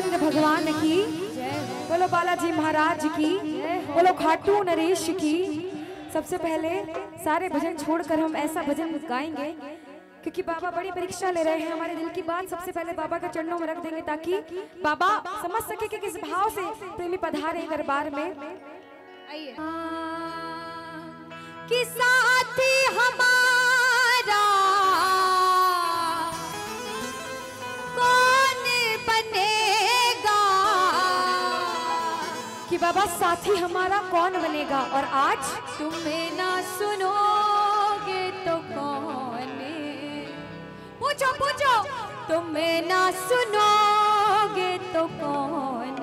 रामचंद्र भगवान की बोलो बालाजी महाराज की बोलो खाटू नरेश की। सबसे पहले सारे भजन छोड़कर हम ऐसा भजन गाएँगे क्योंकि बाबा बड़ी परीक्षा ले रहे हैं हमारे दिल की बात। सबसे पहले बाबा के चरणों में रख देंगे ताकि बाबा समझ सके कि किस भाव से प्रेमी पधारे दरबार में। कि साथी हमारा कि बाबा साथी हमारा कौन बनेगा? और आज तुम्हें ना सुनोगे तो कौन पूछो पूछो। तुम्हें ना सुनोगे तो कौन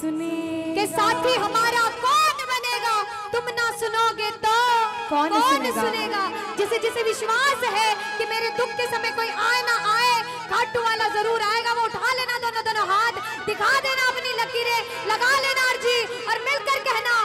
सुने के साथी हमारा कौन बनेगा? तुम ना सुनोगे तो कौन सुनेगा? सुनेगा? जिसे जिसे विश्वास है कि मेरे दुख के समय कोई आए ना आए खाटू वाला ज़रूर आएगा। वो उठा लेना दोनों दोनों हाथ दिखा देना अपनी लकीरें लगा लेना मिलकर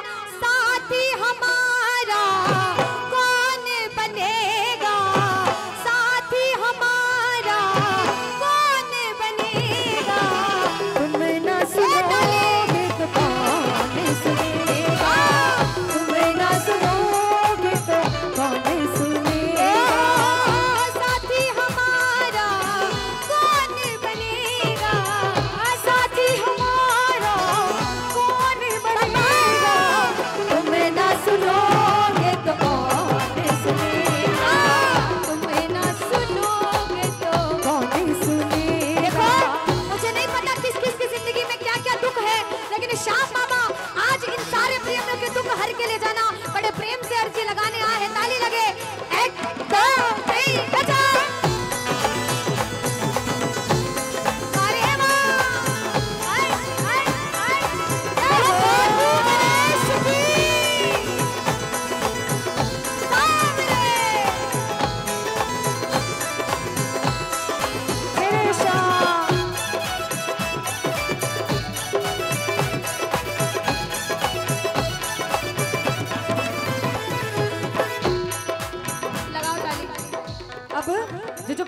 लेकिन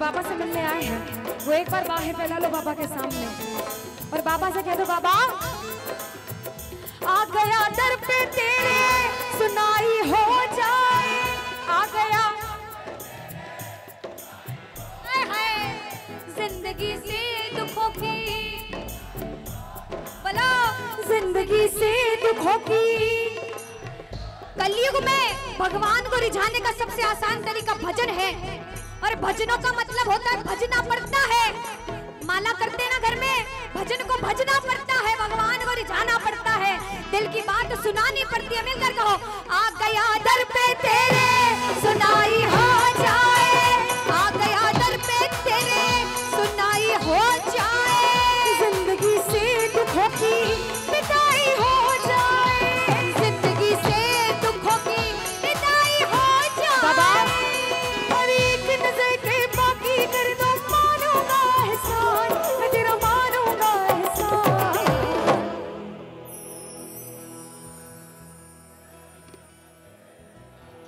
बाबा से मिलने आए हैं। वो एक बार बाहें फैला लो बाबा के सामने। और बाबा से कह दो, बाबा, आ गया दर पे तेरे, सुनाई हो जाए। आ गया। ज़िंदगी से दुखों की। बोलो, ज़िंदगी से दुखों की। कलयुग में भगवान को रिझाने का सबसे आसान तरीका भजन है। और भजनों का मतलब होता है भजना पड़ता है। माला करते ना घर में, भजन को भजना पड़ता है, भगवान को रिझाना पड़ता है। दिल की बात सुनानी पड़ती है, मिलकर कहो, आ गया दर पे तेरे, सुनाई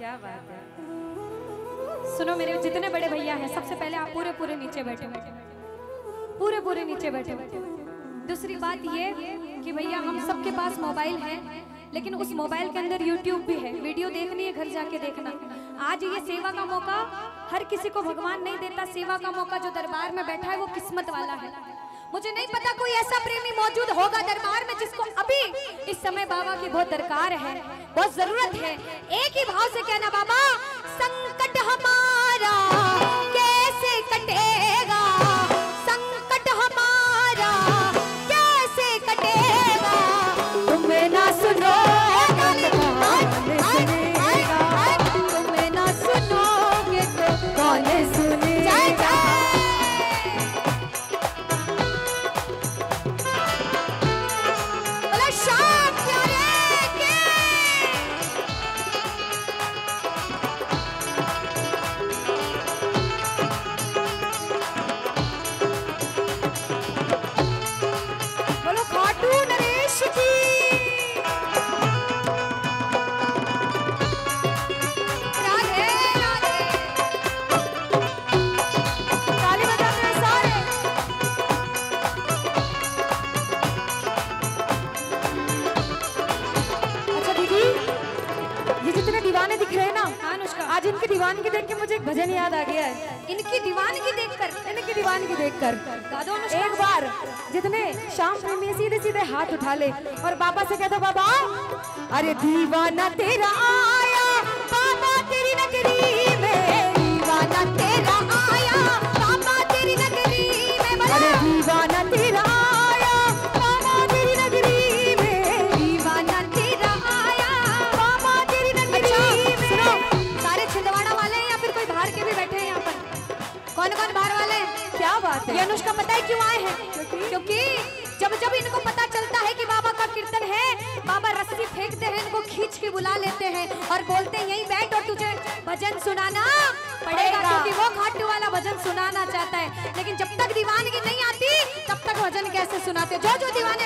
क्या बात है। सुनो मेरे जितने बड़े भैया हैं, सबसे पहले आप पूरे पूरे नीचे बैठे पूरे पूरे नीचे बैठे दूसरी बात ये कि भैया, हम सबके पास मोबाइल है, लेकिन उस मोबाइल के अंदर यूट्यूब भी है। वीडियो देखनी है, घर जाके देखना। आज ये सेवा का मौका हर किसी को भगवान नहीं देता। सेवा का मौका जो दरबार में बैठा है, वो किस्मत वाला है। मुझे नहीं पता कोई ऐसा प्रेमी मौजूद होगा दरबार में जिसको अभी इस समय बाबा की बहुत दरकार है, बहुत ज़रूरत है। एक ही भाव से कहना, बाबा, संकट हमारा कैसे कटेगा आज इनकी दीवानगी देख के मुझे एक भजन याद आ गया है। इनकी दीवानगी देखकर? इनकी दीवानगी देखकर। देख कर एक बार जितने शाम प्रेमी सीधे सीधे हाथ उठा ले और बाबा से कहता बाबा अरे दीवाना तेरा क्या हैं ये अनुष्का पता है क्यों आए हैं? क्योंकि जब जब इनको पता चलता है कि बाबा का कीर्तन है बाबा रस्सी फेंकते हैं इनको खींच के बुला लेते हैं और बोलते हैं यही बैठ और तुझे भजन सुनाना। पड़ेगा पड़ेगा। क्योंकि वो खाटू वाला भजन सुनाना चाहता है। लेकिन जब तक दीवानगी नहीं आती तब तक भजन कैसे सुनाते? जो जो दीवाने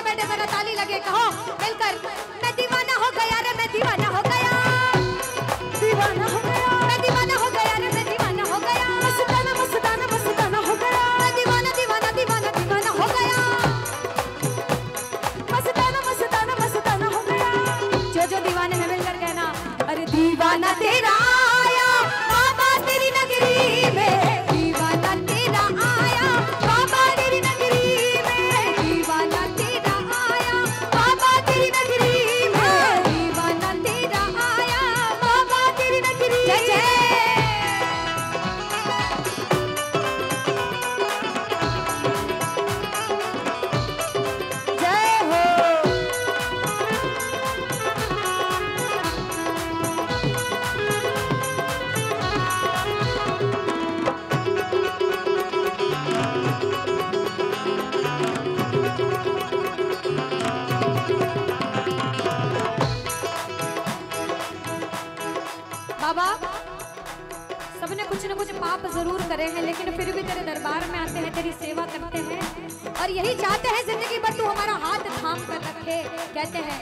बाबा, सबने कुछ न कुछ पाप ज़रूर करे हैं, लेकिन फिर भी तेरे दरबार में आते हैं, तेरी सेवा करते हैं। और यही चाहते हैं ज़िंदगी भर तू हमारा हाथ थाम कर रखे, कहते हैं